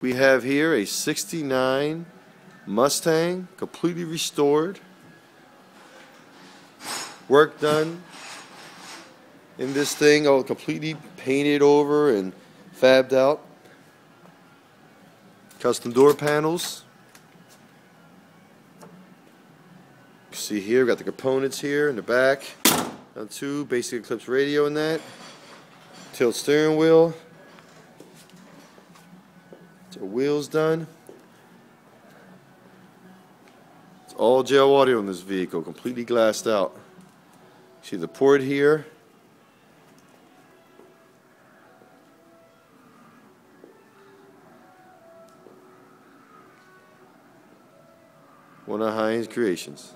We have here a 69 Mustang, completely restored. Work done in this thing, all completely painted over and fabbed out. Custom door panels. See here, got the components here in the back. Down two, basic Eclipse radio in that. Tilt steering wheel. So wheels done. It's all JL audio in this vehicle, completely glassed out. See the port here. One of Heinz Creations.